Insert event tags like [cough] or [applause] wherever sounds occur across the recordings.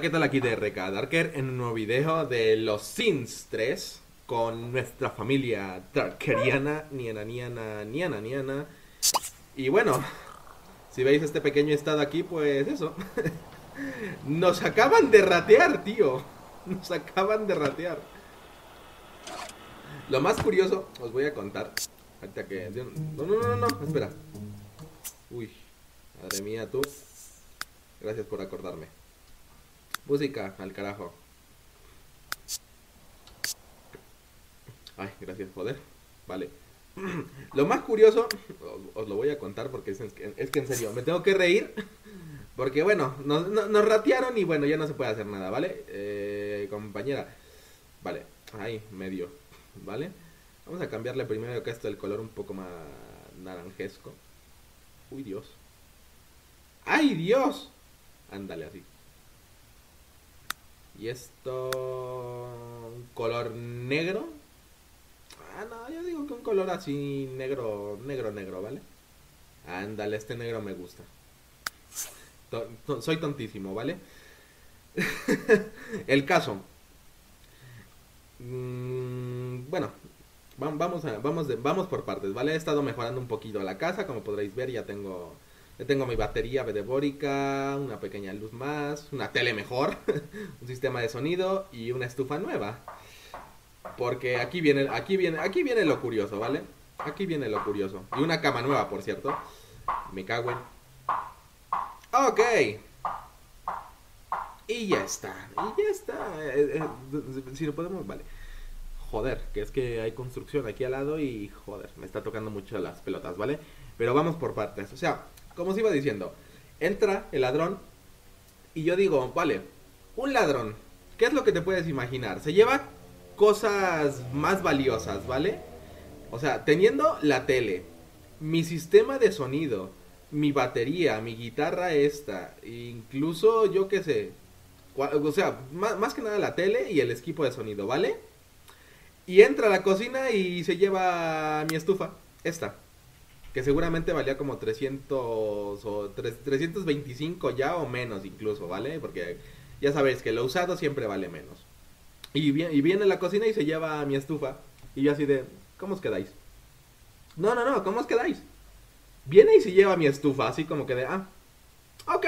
¿qué tal? Aquí de RK Darker en un nuevo video de los Sims 3 con nuestra familia Darkeriana, Niana, Niana, Niana, Niana. Y bueno, si veis este pequeño estado aquí, pues eso. [laughs] Nos acaban de ratear, tío. Nos acaban de ratear. Lo más curioso, os voy a contar. Ahorita que. No, no, no, no, espera. Uy, madre mía, tú. Gracias por acordarme. Música, al carajo. Ay, gracias, joder. Vale. [clears throat] Lo más curioso, os lo voy a contar porque es, que, es que en serio, me tengo que reír. Porque bueno, nos, nos, ratearon y bueno, ya no se puede hacer nada, ¿vale? Eh, compañera. Vale, ahí, medio. ¿Vale? Vamos a cambiarle primero que esto el color un poco más naranjesco. Uy, Dios. ¡Ay, Dios! Ándale así. Y esto... Un color negro. Ah, no, yo digo que un color así negro, negro, negro, ¿vale? Ándale, este negro me gusta. soy tontísimo, ¿vale? [laughs] el caso. Mm, bueno, vamos, vamos, vamos por partes, ¿vale? He estado mejorando un poquito la casa, como podréis ver, ya tengo tengo mi batería bedebórica, una pequeña luz más, una tele mejor, [laughs] un sistema de sonido y una estufa nueva. Porque aquí viene, aquí viene, aquí viene lo curioso, ¿vale? Aquí viene lo curioso. Y una cama nueva, por cierto. Me cago en. Ok. Y ya está. Y ya está. Eh, eh, si lo podemos, vale. Joder, que es que hay construcción aquí al lado y joder, me está tocando mucho las pelotas, ¿vale? Pero vamos por partes. O sea, como os iba diciendo, entra el ladrón y yo digo, vale, un ladrón, ¿qué es lo que te puedes imaginar? Se lleva cosas más valiosas, ¿vale? O sea, teniendo la tele, mi sistema de sonido, mi batería, mi guitarra esta, incluso yo qué sé, o sea, más, más, que nada la tele y el equipo de sonido, ¿vale? Y entra a la cocina y se lleva mi estufa, esta que seguramente valía como 300 o 325 ya o menos incluso, ¿vale? Porque ya sabéis que lo usado siempre vale menos. Y, y viene a la cocina y se lleva mi estufa. Y yo así de, ¿cómo os quedáis? No, no, no, ¿cómo os quedáis? Viene y se lleva mi estufa, así como que de, ah, ok.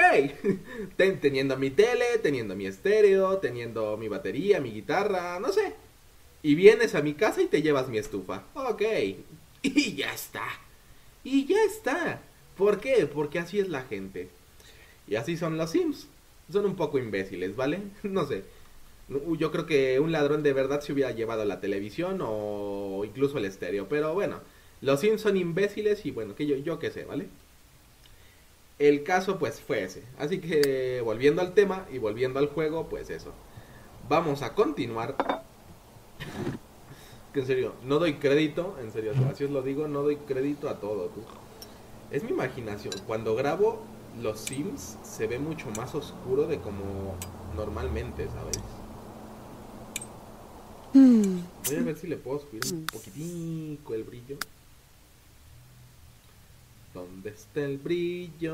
[laughs] teniendo mi tele, teniendo mi estéreo, teniendo mi batería, mi guitarra, no sé. Y vienes a mi casa y te llevas mi estufa. Ok. [laughs] Y ya está. Y ya está. ¿Por qué? Porque así es la gente. Y así son los Sims. Son un poco imbéciles, ¿vale? [laughs] No sé. Yo creo que un ladrón de verdad se hubiera llevado la televisión o incluso el estéreo. Pero bueno, los Sims son imbéciles y bueno, que yo, yo qué sé, ¿vale? El caso pues fue ese. Así que volviendo al tema y volviendo al juego, pues eso. Vamos a continuar que en serio, no doy crédito, en serio, así os lo digo, no doy crédito a todo, tú. Es mi imaginación. Cuando grabo los Sims se ve mucho más oscuro de como normalmente, ¿sabes? Hmm. Voy a ver si le puedo subir un poquitico el brillo. ¿Dónde está el brillo?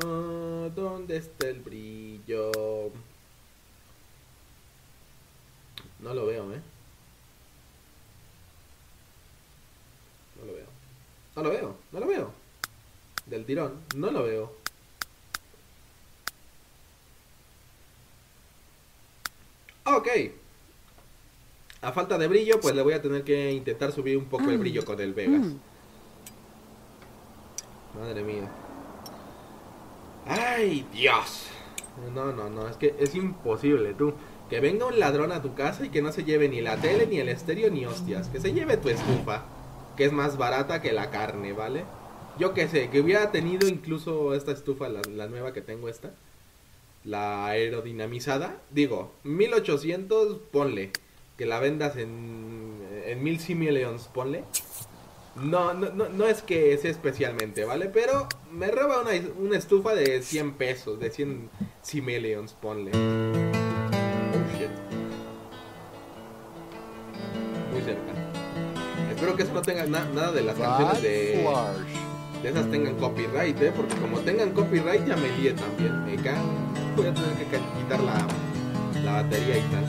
¿Dónde está el brillo? No lo veo, ¿eh? No lo veo. No lo veo, no lo veo. Del tirón, no lo veo. Ok. A falta de brillo, pues le voy a tener que intentar subir un poco el brillo con el Vegas. Mm. Madre mía. ¡Ay, Dios! No, no, no, es que es imposible, tú. Que venga un ladrón a tu casa y que no se lleve ni la tele, ni el estéreo, ni hostias. Que se lleve tu estufa que es más barata que la carne, ¿vale? Yo qué sé, que hubiera tenido incluso esta estufa, la, nueva que tengo esta, la aerodinamizada, digo, 1800, ponle, que la vendas en, en 1000 simileons, ponle. No, no, no, no, es que sea especialmente, ¿vale? Pero me roba una, una estufa de 100 pesos, de 100 simileons, ponle. Espero que eso no tenga nada de las canciones de, de esas tengan copyright, ¿eh? Porque como tengan copyright ya me lié también. Me cago. Voy a tener que quitar la, la batería y tal.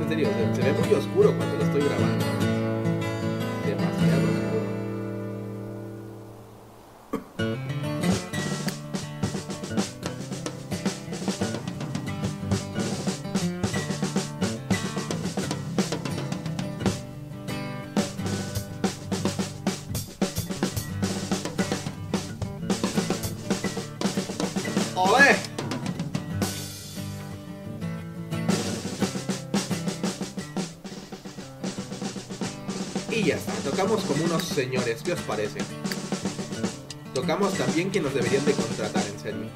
En serio, se, se ve muy oscuro cuando lo estoy grabando. Demasiado oscuro. Tocamos como unos señores, ¿qué os parece? Tocamos también que nos deberían de contratar, en serio.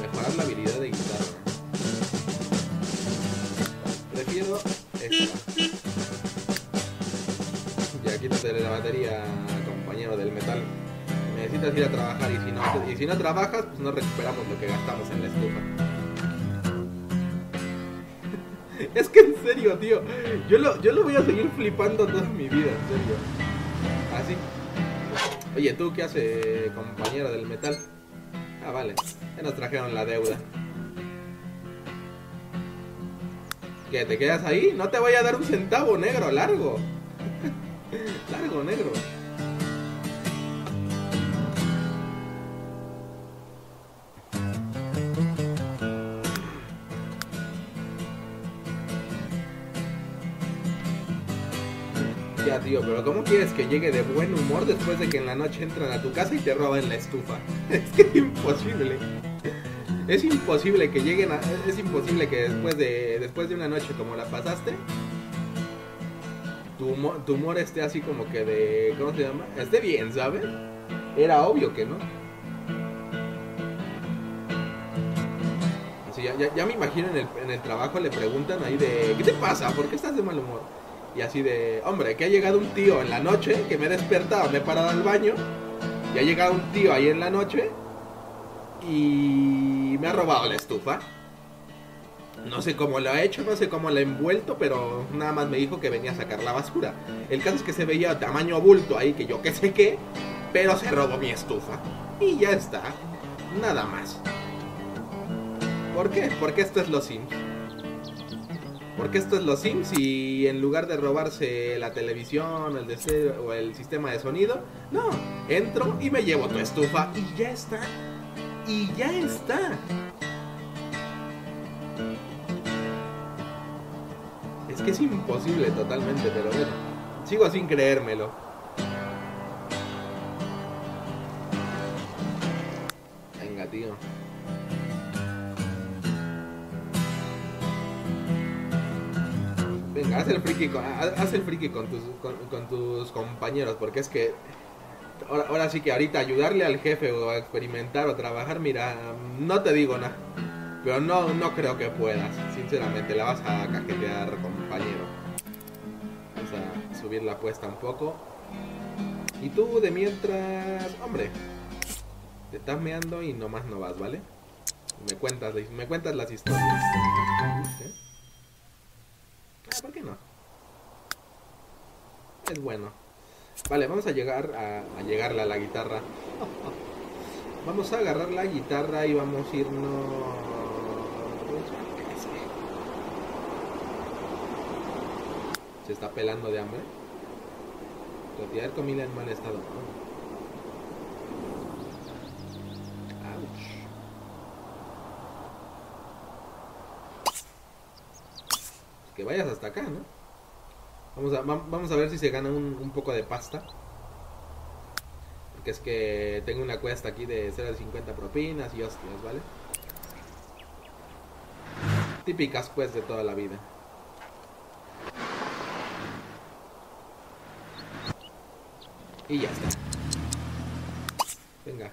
Mejorar la habilidad de guitarra. Prefiero esta. Ya quítate la batería, compañero del metal. Necesitas ir a trabajar y si no, y si no trabajas, pues no recuperamos lo que gastamos en la estufa. [laughs] Es que en serio, tío. Yo lo, yo lo voy a seguir flipando toda mi vida, en serio. Oye, ¿tú qué haces, compañero del metal? Ah, vale. Ya nos trajeron la deuda. ¿Qué? ¿Te quedas ahí? No te voy a dar un centavo negro, largo. [laughs] largo, negro. Pero ¿cómo quieres que llegue de buen humor después de que en la noche entran a tu casa y te roban la estufa? [laughs] Es que es imposible. Es imposible que lleguen a... Es imposible que después de, después de una noche como la pasaste, tu humor, tu humor esté así como que de... ¿Cómo se llama? Esté bien, ¿sabes? Era obvio que no. Ya, ya, ya me imagino en el, en el trabajo le preguntan ahí de... ¿Qué te pasa? ¿Por qué estás de mal humor? Y así de, hombre, que ha llegado un tío en la noche, que me he despertado, me he parado al baño, y ha llegado un tío ahí en la noche y me ha robado la estufa. No sé cómo lo ha hecho, no sé cómo lo ha envuelto, pero nada más me dijo que venía a sacar la basura. El caso es que se veía tamaño bulto ahí, que yo qué sé qué, pero se robó mi estufa. Y ya está, nada más. ¿Por qué? Porque esto es los Sims. Porque esto es los Sims y en lugar de robarse la televisión el o el sistema de sonido, no, entro y me llevo tu estufa y ya está. Y ya está. Es que es imposible totalmente, pero bueno, sigo sin creérmelo. Haz el friki con, haz el friki con, tus, con, con tus compañeros, porque es que ahora, sí que ahorita ayudarle al jefe o a experimentar o trabajar, mira, no te digo nada, pero no, no creo que puedas, sinceramente, la vas a cajetear, compañero. Vamos a subir la apuesta un poco. Y tú de mientras, hombre, te estás meando y nomás no vas, ¿vale? Me cuentas, me cuentas las historias. ¿Por qué no? Es bueno. Vale, vamos a llegar a, a llegarle a la guitarra. [laughs] Vamos a agarrar la guitarra y vamos a irnos... Se está pelando de hambre. Retirar comida en mal estado. Ouch. Que vayas hasta acá, ¿no? Vamos a, vamos a ver si se gana un, un, poco de pasta. Porque es que tengo una cuesta aquí de 0 de 50 propinas y hostias, ¿vale? Típicas pues de toda la vida. Y ya está. Venga.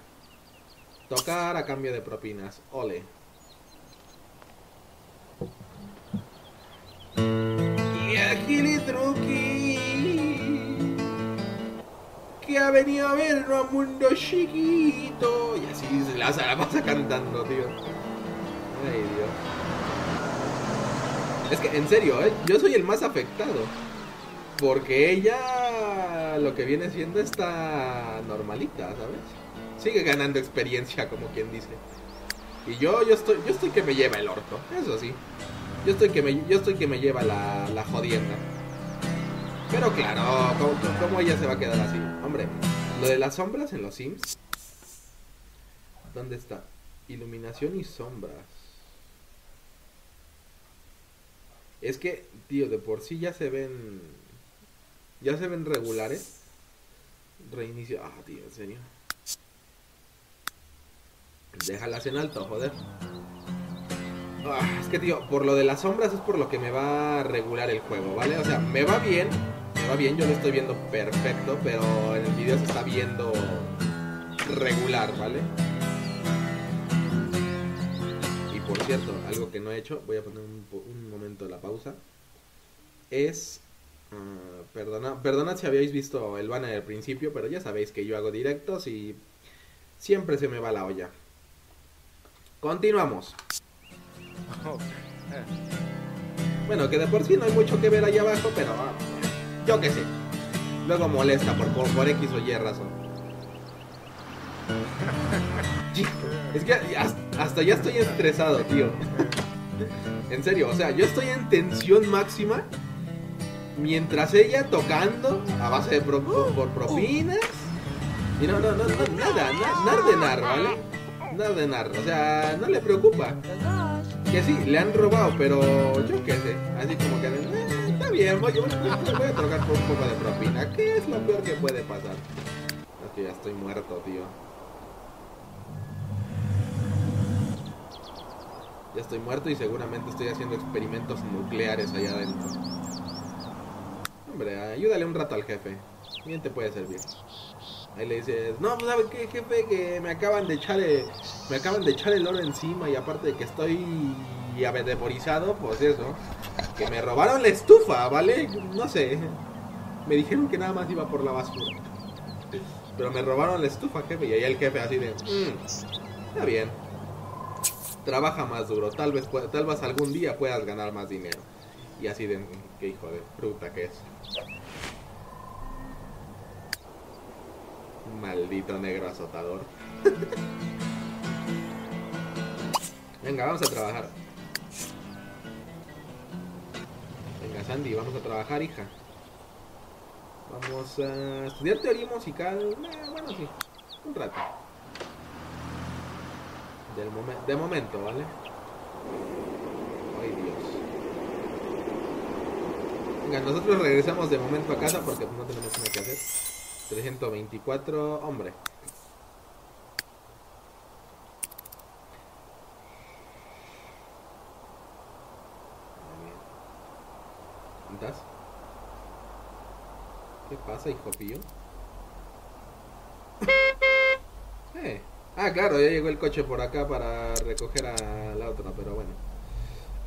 Tocar a cambio de propinas. Ole. Que ha venido a vernos a mundo chiquito y así se la, la pasa cantando tío ay dios es que en serio ¿eh? yo soy el más afectado porque ella lo que viene siendo está normalita sabes sigue ganando experiencia como quien dice Y yo, yo estoy, yo estoy que me lleva el orto, eso sí. Yo estoy que me, yo estoy que me lleva la, la jodienda. Pero claro, ¿cómo, ¿cómo, ella se va a quedar así? Hombre, lo de las sombras en los Sims. ¿Dónde está? Iluminación y sombras. Es que, tío, de por sí ya se ven. Ya se ven regulares. Reinicio. Ah, tío, en serio. Déjalas en alto, joder. Ah, es que, tío, por lo de las sombras es por lo que me va a regular el juego, ¿vale? O sea, me va bien. Me va bien, yo lo estoy viendo perfecto, pero en el video se está viendo regular, ¿vale? Y por cierto, algo que no he hecho, voy a poner un, un momento la pausa, es Uh, perdona, perdonad si habéis visto el banner al principio, pero ya sabéis que yo hago directos y siempre se me va la olla. Continuamos. [laughs] Bueno, que de por sí no hay mucho que ver ahí abajo, pero uh, yo qué sé. Luego molesta por, por, por X o Y razón. [laughs] Es que hasta ya estoy estresado, tío. En serio, o sea, yo estoy en tensión máxima mientras ella tocando a base de pro, por, propinas. Y no, no, no, no nada, nada de nar, ¿vale? Nada de nar, o sea, no le preocupa. Que sí, le han robado, pero yo qué sé, así como que, eh, bien, voy, voy, voy, a tocar por un poco de propina. ¿Qué es lo peor que puede pasar? Es que ya estoy muerto, tío. Ya estoy muerto y seguramente estoy haciendo experimentos nucleares allá adentro. Hombre, ayúdale un rato al jefe. Bien te puede servir. Ahí le dices, no, pues sabes qué, jefe, que me acaban de echar el, me acaban de echar el oro encima y aparte de que estoy adeporizado, pues eso, que me robaron la estufa, ¿vale? No sé. Me dijeron que nada más iba por la basura. Pero me robaron la estufa, jefe, y ahí el jefe así de, mmm, está bien. Trabaja más duro, tal vez tal vez algún día puedas ganar más dinero. Y así de, qué hijo de fruta que es. Maldito negro azotador. [laughs] Venga, vamos a trabajar. Sandy, vamos a trabajar, hija. Vamos a estudiar teoría musical. Eh, bueno, sí, un rato. Del de momento, ¿vale? Ay, Dios. Venga, nosotros regresamos de momento a casa porque no tenemos nada que hacer. 324, hombre. ¿Estás? ¿Qué pasa, hijo pío? Eh. Ah, claro, ya llegó el coche por acá para recoger a la otra, pero bueno.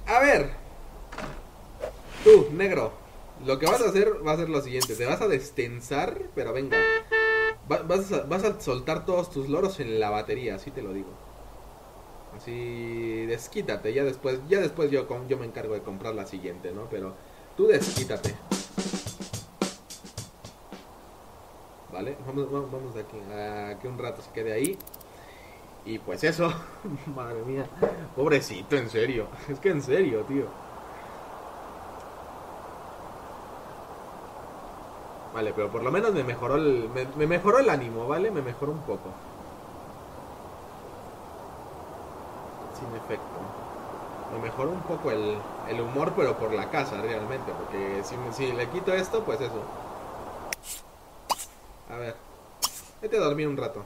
A ver. Tú, negro. Lo que vas a hacer va a ser lo siguiente. Te vas a destensar, pero venga. vas, a, vas a soltar todos tus loros en la batería, así te lo digo. Así desquítate, ya después, ya después yo, yo me encargo de comprar la siguiente, ¿no? Pero tú desquítate. Vale, vamos, vamos de aquí, a que un rato se quede ahí. Y pues eso, [laughs] madre mía, pobrecito, en serio, [laughs] es que en serio, tío. Vale, pero por lo menos me mejoró el, me, mejoró el ánimo, ¿vale? Me mejoró un poco. Sin efecto. Me mejoró un poco el, el humor, pero por la casa, realmente. Porque si, si le quito esto, pues eso. A ver. Vete a dormir un rato.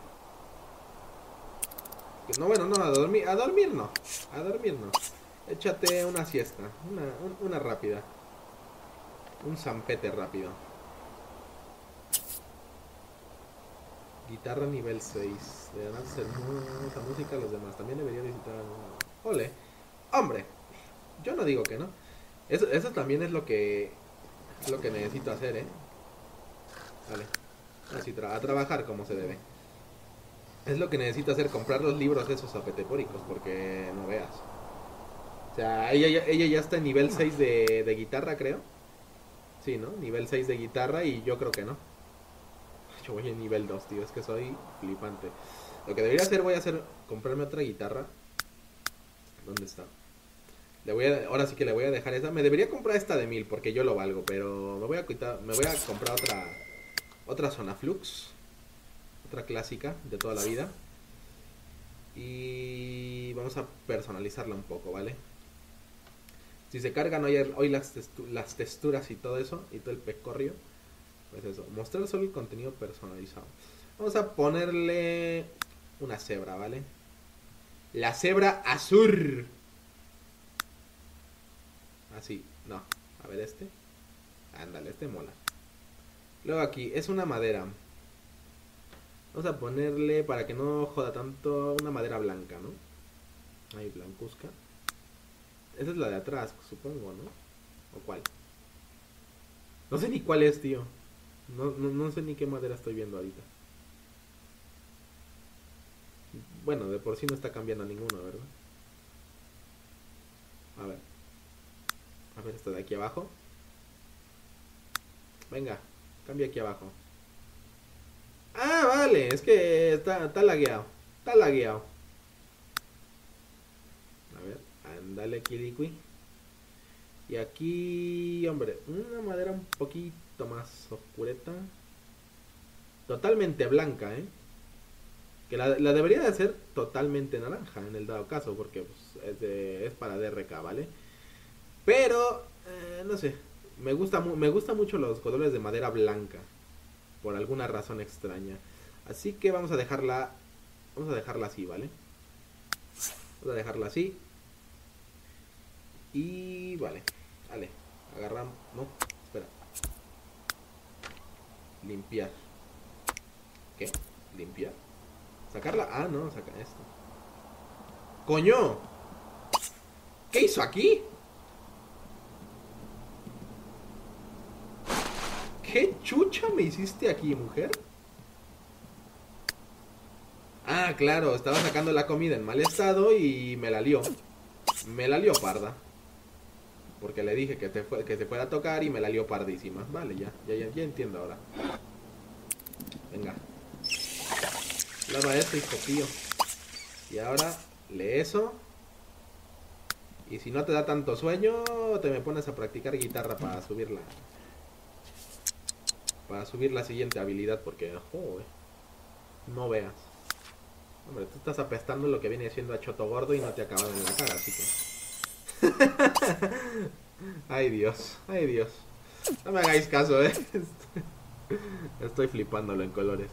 No, bueno, no, a dormir, a dormir no. A dormir no. Échate una siesta. Una, una rápida. Un zampete rápido. Guitarra nivel 6. Deberán hacer mucha música los demás. También debería visitar. Ole. Hombre. Yo no digo que no. Eso, eso también es lo que. Lo que necesito hacer, eh. Vale. Así a trabajar como se debe. Es lo que necesito hacer, comprar los libros esos apetepóricos, porque no veas. O sea, ella, ella ya está en nivel 6 de, de guitarra, creo. Sí, ¿no? Nivel 6 de guitarra y yo creo que no yo voy en nivel 2, tío. Es que soy flipante. Lo que debería hacer, voy a hacer comprarme otra guitarra. ¿Dónde está? Le voy ahora sí que le voy a dejar esa. Me debería comprar esta de mil porque yo lo valgo, pero me voy a quitar, me voy a comprar otra otra zona flux, otra clásica de toda la vida. Y vamos a personalizarla un poco, ¿vale? Si se cargan hoy, hoy las, las texturas y todo eso, y todo el pecorrio, pues eso, mostrar solo el contenido personalizado. Vamos a ponerle una cebra, ¿vale? La cebra azul. Así, no. A ver este. Ándale, este mola. Luego aquí, es una madera. Vamos a ponerle, para que no joda tanto, una madera blanca, ¿no? Ahí, blancuzca. Esa es la de atrás, supongo, ¿no? ¿O cuál? No sé ni cuál es, tío. No, no, no sé ni qué madera estoy viendo ahorita. Bueno, de por sí no está cambiando ninguno, ¿verdad? A ver. A ver, esta de aquí abajo. Venga, cambia aquí abajo. Ah, vale, es que está, está lagueado. Está lagueado. A ver, andale Kirikui. Y aquí, hombre, una madera un poquito más oscureta. Totalmente blanca, ¿eh? Que la, debería de hacer totalmente naranja en el dado caso, porque pues, es, es para DRK, ¿vale? Pero, eh, no sé, me gusta, me gusta mucho los colores de madera blanca, por alguna razón extraña. Así que vamos a dejarla, vamos a dejarla así, ¿vale? Vamos a dejarla así. Y vale, vale, agarramos, no, espera. Limpiar. ¿Qué? Limpiar. Sacarla, ah, no, saca esto. ¡Coño! ¿Qué hizo aquí? ¿Qué chucha me hiciste aquí, mujer? Ah, claro, estaba sacando la comida en mal estado y me la lió. Me la lió parda. Porque le dije que, te que se fuera a tocar y me la lió pardísima. Vale, ya, ya, ya, ya entiendo ahora. Venga. Lava esto, hijo tío. Y ahora, lee eso. Y si no te da tanto sueño, te me pones a practicar guitarra para subirla para subir la siguiente habilidad porque, joder, no veas. Hombre, tú estás apestando lo que viene siendo a Choto Gordo y no te acabado en la cara, así que... [laughs] ay Dios, ay Dios. No me hagáis caso, eh. [laughs] Estoy flipándolo en colores.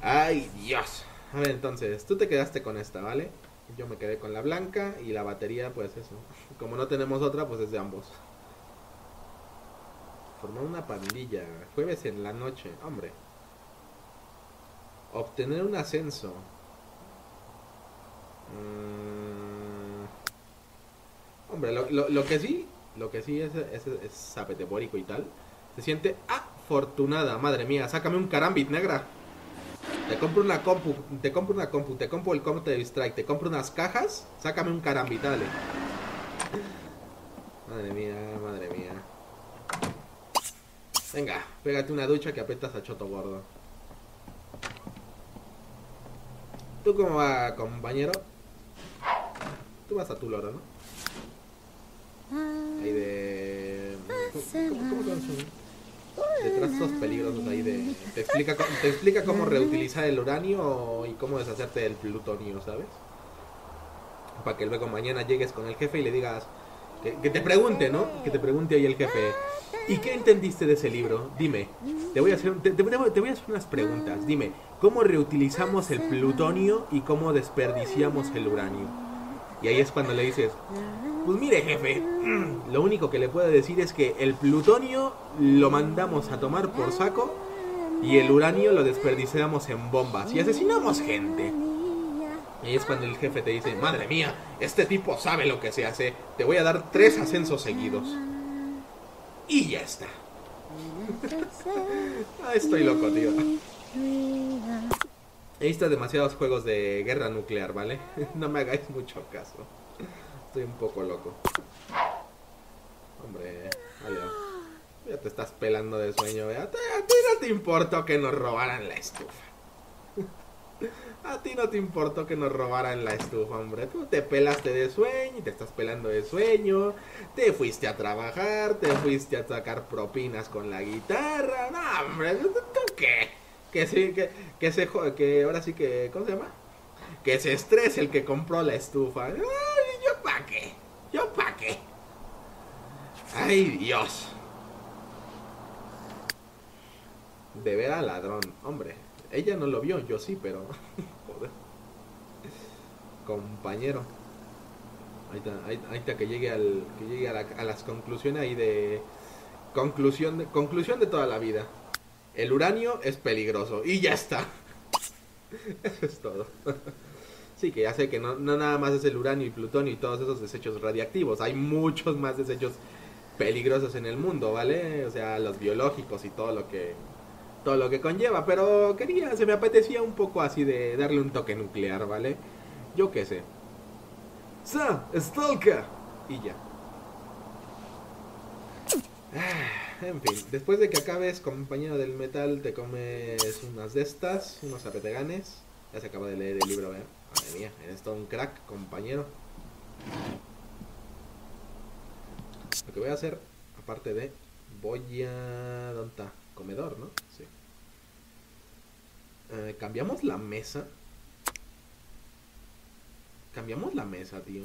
Ay Dios. A ver, entonces, tú te quedaste con esta, ¿vale? Yo me quedé con la blanca y la batería, pues eso. Como no tenemos otra, pues es de ambos. Formar una pandilla. Jueves en la noche. Hombre. Obtener un ascenso. Mm. Hombre, lo, que sí, lo que sí es, es, es y tal. Se siente afortunada, madre mía. Sácame un carambit negra. Te compro una compu, te compro una compu, te compro el de Strike, te compro unas cajas, sácame un carambit, dale. Madre mía, madre mía. Venga, pégate una ducha que apetas a choto gordo. ¿Tú cómo va, compañero? Tú vas a tu loro, ¿no? Ahí de... ¿Cómo, cómo, cómo Detrás esos peligrosos ahí de... Te explica, te explica cómo reutilizar el uranio y cómo deshacerte del plutonio, ¿sabes? Para que luego mañana llegues con el jefe y le digas... Que, te pregunte, ¿no? Que te pregunte ahí el jefe... ¿Y qué entendiste de ese libro? Dime, te voy a hacer, te, voy a hacer unas preguntas. Dime, ¿cómo reutilizamos el plutonio y cómo desperdiciamos el uranio? Y ahí es cuando le dices, pues mire jefe, [clears throat] lo único que le puedo decir es que el plutonio lo mandamos a tomar por saco y el uranio lo desperdiciamos en bombas y asesinamos gente. Y es cuando el jefe te dice, madre mía, este tipo sabe lo que se hace, te voy a dar tres ascensos seguidos. Y ya está. [laughs] ah, estoy loco, tío. He visto demasiados juegos de guerra nuclear, ¿vale? [laughs] no me hagáis mucho caso. Estoy un poco loco. Hombre, vale. Ya te estás pelando de sueño. A ti no te importó que nos robaran la estufa. A ti no te importó que nos robaran la estufa, hombre. Tú te pelaste de sueño te estás pelando de sueño. Te fuiste a trabajar, te fuiste a sacar propinas con la guitarra. No, hombre, ¿tú qué? Que sí, que, que se que ahora sí que, ¿cómo se llama? Que se estrese el que compró la estufa. Ay, yo pa' qué, yo pa' qué. Ay, Dios. De ver al ladrón, hombre. Ella no lo vio, yo sí, pero. [laughs] Joder. Compañero. Ahí está, ahí, está que llegue, al, que llegue a, las conclusiones ahí de. Conclusión de, conclusión de toda la vida. El uranio es peligroso. Y ya está. [laughs] Eso es todo. [laughs] Sí, que ya sé que no, no nada más es el uranio y plutonio y todos esos desechos radiactivos. Hay muchos más desechos peligrosos en el mundo, ¿vale? O sea, los biológicos y todo lo que todo lo que conlleva, pero quería, se me apetecía un poco así de darle un toque nuclear, ¿vale? Yo qué sé. ¡Sa! ¡Stalker! Y ya. Ah, en fin, después de que acabes, compañero del metal, te comes unas de estas, unos apeteganes. Ya se acaba de leer el libro, ¿eh? Madre mía, eres todo un crack, compañero. Lo que voy a hacer, aparte de... Voy a... ¿Dónde está? Comedor, ¿no? Eh, ¿Cambiamos la mesa? ¿Cambiamos la mesa, tío?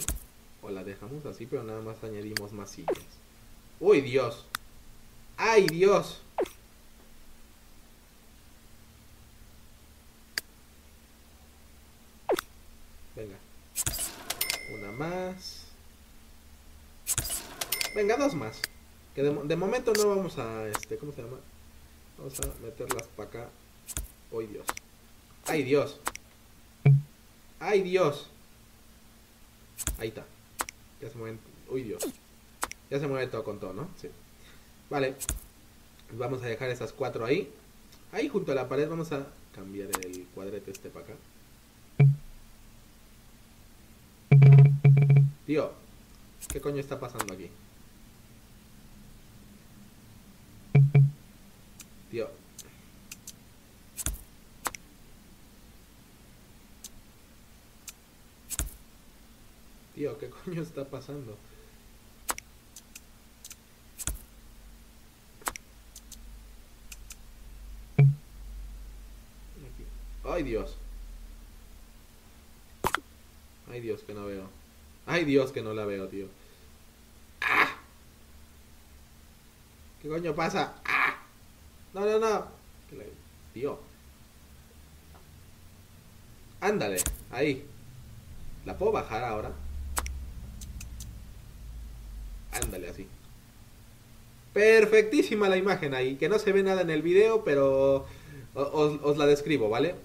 O la dejamos así, pero nada más añadimos más sillas. ¡Uy, Dios! ¡Ay, Dios! Venga. Una más. Venga, dos más. Que de, de momento no vamos a... este ¿Cómo se llama? Vamos a meterlas para acá. ¡Ay, Dios! ¡Ay, Dios! ¡Ay, Dios! Ahí está. Ya se mueven. ¡Uy, Dios! Ya se mueve todo con todo, ¿no? Sí. Vale. Vamos a dejar esas cuatro ahí. Ahí junto a la pared vamos a cambiar el cuadrete este para acá. Tío, ¿qué coño está pasando aquí? Tío. Tío, ¿qué coño está pasando? Ay, Dios. Ay, Dios, que no veo. Ay, Dios, que no la veo, tío. ¡Ah! ¿Qué coño pasa? ¡Ah! No, no, no. Tío. Ándale, ahí. ¿La puedo bajar ahora? Ándale, así. Perfectísima la imagen ahí. Que no se ve nada en el video, pero os, la describo, ¿vale?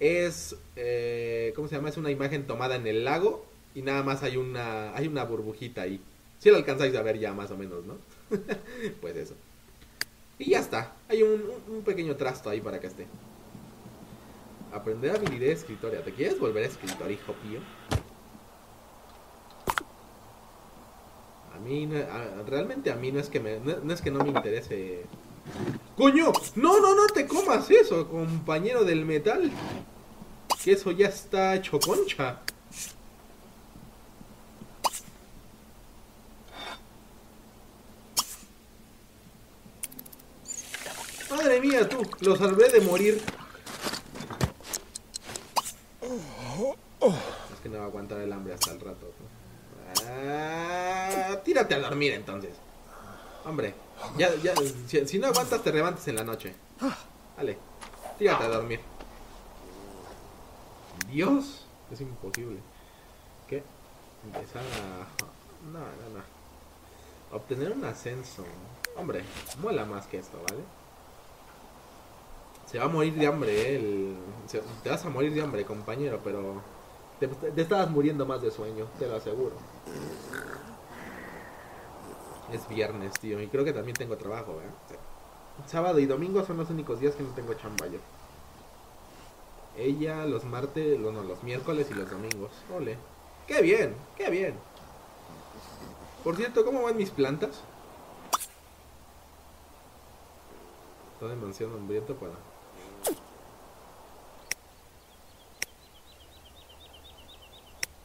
Es, eh, ¿cómo se llama? Es una imagen tomada en el lago y nada más hay una, hay una burbujita ahí. Si lo alcanzáis a ver ya más o menos, ¿no? [laughs] pues eso. Y ya está. Hay un, pequeño trasto ahí para que esté. Aprender habilidad escritoria. ¿Te quieres volver a escritor, hijo pío? A mí, realmente a mí no es que me, no, es que no me interese. ¡Coño! No, no, no te comas eso, compañero del metal. Que eso ya está hecho concha. Madre mía, tú, lo salvé de morir. Es que no va a aguantar el hambre hasta el rato. Ah, tírate a dormir entonces. Hombre, ya, ya, si, no aguantas te levantas en la noche. Vale, tírate a dormir. Dios, es imposible. ¿Qué? Empezar a... No, no, no. Obtener un ascenso. Hombre, mola más que esto, ¿vale? Se va a morir de hambre, ¿eh? te vas a morir de hambre, compañero, pero te, estabas muriendo más de sueño, te lo aseguro. Es viernes, tío, y creo que también tengo trabajo, ¿eh? Sábado y domingo son los únicos días que no tengo chamba yo. Ella los martes, no, los miércoles y los domingos. Ole. ¡Qué bien! ¡Qué bien! Por cierto, ¿cómo van mis plantas? Está demasiado hambriento para...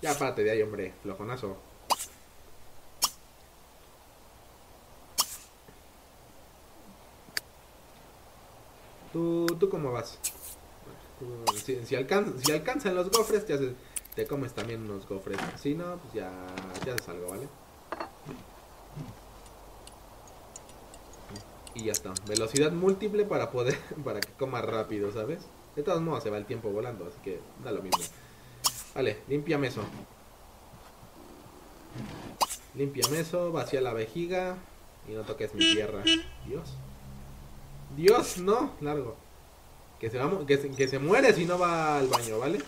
Ya párate de ahí, hombre, flojonazo. ¿Tú, tú cómo vas? Si, si, alcan- si alcanzan los gofres, te, haces- te comes también unos gofres. Si no, pues ya, ya haces algo, ¿vale? Y ya está. Velocidad múltiple para poder, [laughs] para que coma rápido, ¿sabes? De todos modos se va el tiempo volando, así que da lo mismo. Vale, límpiame eso. Límpiame eso, vacía la vejiga y no toques mi tierra. Dios. Dios, no, largo. Que, se, que se muere si no va al baño, ¿vale?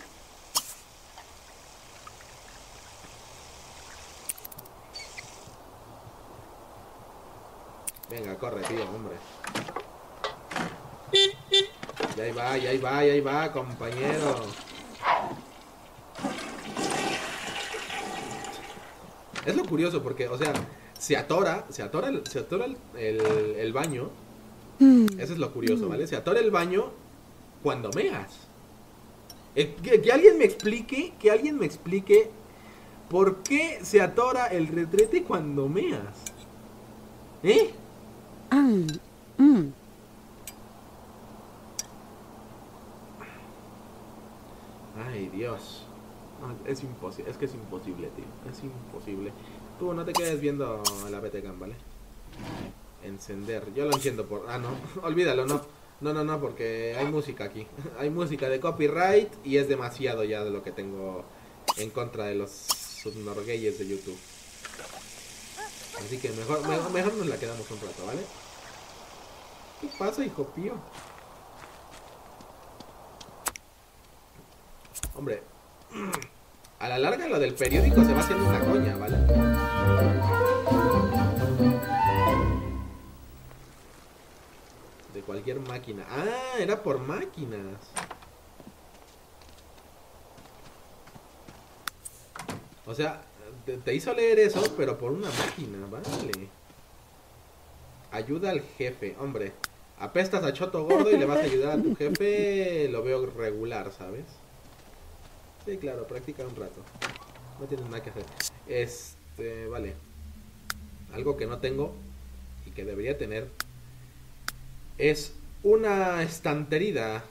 Venga, corre, tío, hombre. Ya ahí va, ya ahí va, ya ahí va, compañero. Es lo curioso porque, o sea, se atora, se atora el, se atora el, el- el baño. Eso es lo curioso, ¿vale? Se atora el baño cuando meas. Eh, que, que alguien me explique, que alguien me explique por qué se atora el retrete cuando meas. ¿Eh? Mm, mm. Ay, Dios. No, es imposible, es que es imposible, tío. Es imposible. Tú no te quedes viendo la BTCam, ¿vale? Encender. Yo lo enciendo por... Ah, no. [laughs] Olvídalo, no. No, no, no, porque hay música aquí. [laughs] hay música de copyright y es demasiado ya de lo que tengo en contra de los subnorgayes de YouTube. Así que mejor, mejor, mejor nos la quedamos un rato, ¿vale? ¿Qué pasa, hijo pío? Hombre, [clears throat] a la larga lo del periódico se va haciendo una coña, ¿vale? De cualquier máquina. Ah, era por máquinas. O sea, te, hizo leer eso, pero por una máquina, vale. Ayuda al jefe, hombre. Apestas a Choto Gordo y le vas a ayudar a tu jefe, lo veo regular, ¿sabes? Sí, claro, practica un rato. No tienes nada que hacer. Este, vale. Algo que no tengo y que debería tener es una estantería.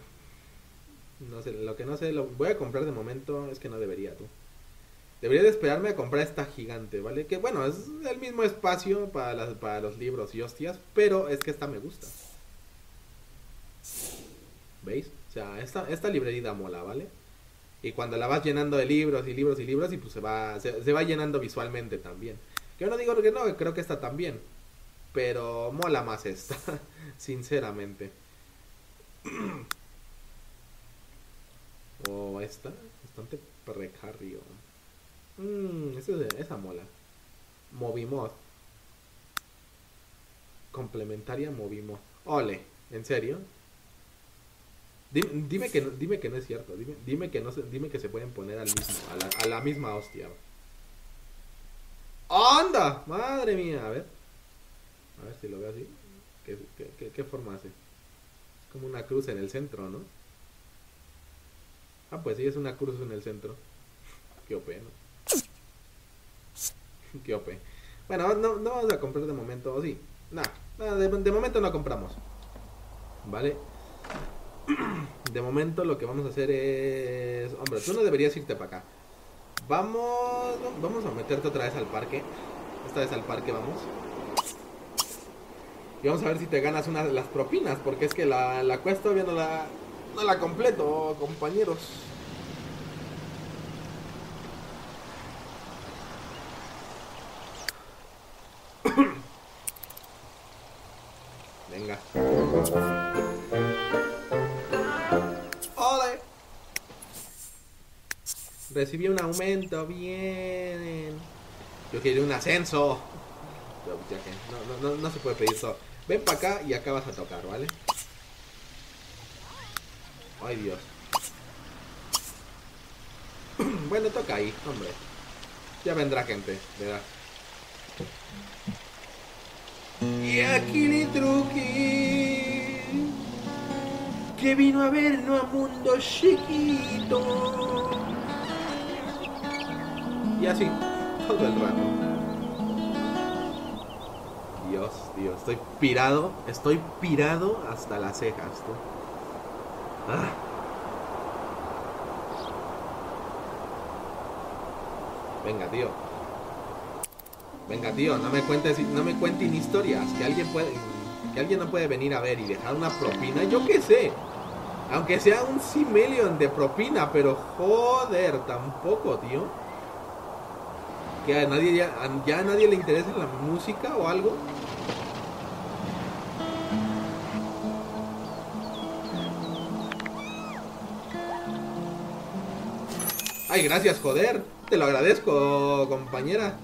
No sé, lo que no sé, lo voy a comprar de momento es que no debería tú. Debería de esperarme a comprar esta gigante, ¿vale? Que bueno, es el mismo espacio para, las, para los libros y hostias, pero es que esta me gusta. ¿Veis? O sea, esta, esta librería mola, ¿vale? Y cuando la vas llenando de libros y libros y libros, y pues se va, se, va llenando visualmente también. Yo no digo que no, creo que esta también. Pero mola más esta, [laughs] sinceramente. o [clears throat] esta, bastante precario. Mmm, esa, esa mola. Movimod. Complementaria Movimod. Ole, ¿en serio? Dime, dime que no, dime que no es cierto. Dime, dime que no se, dime que se pueden poner al mismo, a la, misma hostia. ¡Anda! Madre mía, a ver. A ver si lo veo así. ¿Qué, forma hace? Es como una cruz en el centro, ¿no? Ah, pues sí, es una cruz en el centro. Qué OP, ¿no? [laughs] Qué OP. Bueno, no, no vamos a comprar de momento, ¿o sí? Nada, de, de momento no compramos. ¿Vale? [clears throat] De momento lo que vamos a hacer es... Hombre, tú no deberías irte para acá. Vamos... Vamos a meterte otra vez al parque. Esta vez al parque vamos. Y vamos a ver si te ganas una de las propinas. Porque es que la, la quest todavía no la, no la completo, compañeros. Recibí un aumento, bien. Yo quería un ascenso. No, se puede pedir todo. Ven para acá y acá vas a tocar, ¿vale? Ay, Dios. [clears throat] bueno, toca ahí, hombre. Ya vendrá gente, verás. Y aquí Truqui que vino a vernos a Mundo Chiquito. Y así, todo el rato. Dios, Dios, estoy pirado, estoy pirado hasta las cejas, tú. Ah. Venga, tío. Venga, tío, no me cuentes, no me cuenten historias. Que alguien puede, que alguien no puede venir a ver y dejar una propina. Yo qué sé. Aunque sea un simelion de propina, pero joder, tampoco, tío. Que a nadie ya, a- ya a nadie le interesa la música o algo. Ay, gracias, joder. Te lo agradezco, compañera.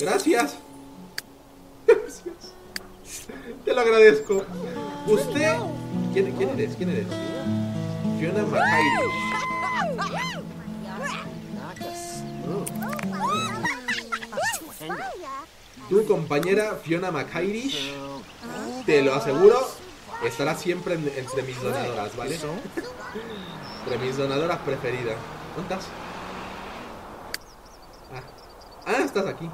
Gracias. [laughs] Gracias. Te lo agradezco. Usted. ¿Quién, quién eres? ¿Quién eres? Fiona. Tu compañera Fiona McIrish, te lo aseguro, estará siempre en- entre mis donadoras, ¿vale? Entre mis donadoras preferidas. ¿Dónde estás? Ah, ah estás aquí.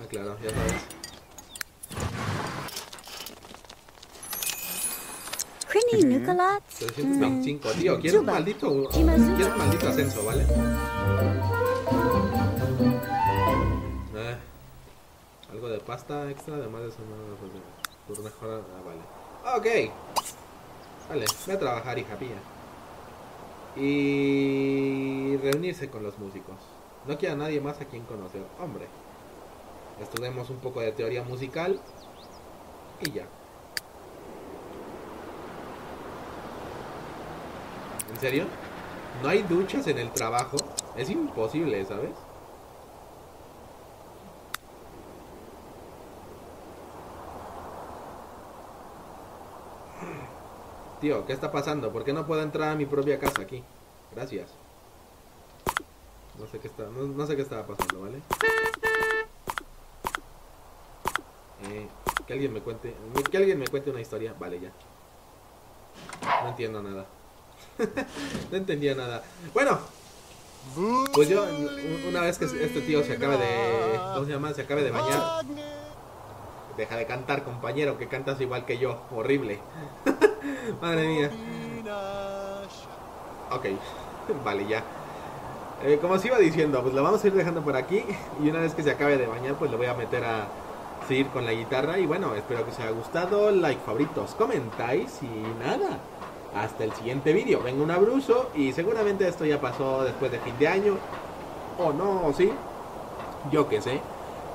Ah, claro, ya sabes. Queenie Nicolot. 325. Tío, quiero un maldito. Quiero un maldito ascenso, ¿vale? Ah, algo de pasta extra, además de eso no por mejorar. Ah, vale. Ok. Vale, voy a trabajar, hija pía. Y reunirse con los músicos. No queda nadie más a quien conocer. Hombre. Estudiemos un poco de teoría musical. Y ya. ¿En serio? ¿No hay duchas en el trabajo? Es imposible, ¿sabes? Tío, ¿qué está pasando? ¿Por qué no puedo entrar a mi propia casa aquí? Gracias. No sé qué está, no, sé qué estaba pasando, ¿vale? Eh, que alguien me cuente, que alguien me cuente una historia. Vale, ya. No entiendo nada. [laughs] no entendía nada. Bueno, pues yo, una vez que este tío se acabe de. ¿Cómo se llama? Se acabe de bañar. Deja de cantar, compañero, que cantas igual que yo. Horrible. [laughs] Madre mía. Ok, [laughs] vale, ya. Eh, como os iba diciendo, pues lo vamos a ir dejando por aquí. Y una vez que se acabe de bañar, pues lo voy a meter a seguir con la guitarra. Y bueno, espero que os haya gustado. Like, favoritos, comentáis y nada. Hasta el siguiente vídeo. Vengo un abruzo y seguramente esto ya pasó después de fin de año. O no, o sí. Yo qué sé.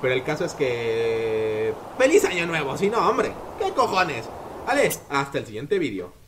Pero el caso es que... ¡Feliz año nuevo! Si no, hombre. ¿Qué cojones? Vale, hasta el siguiente vídeo.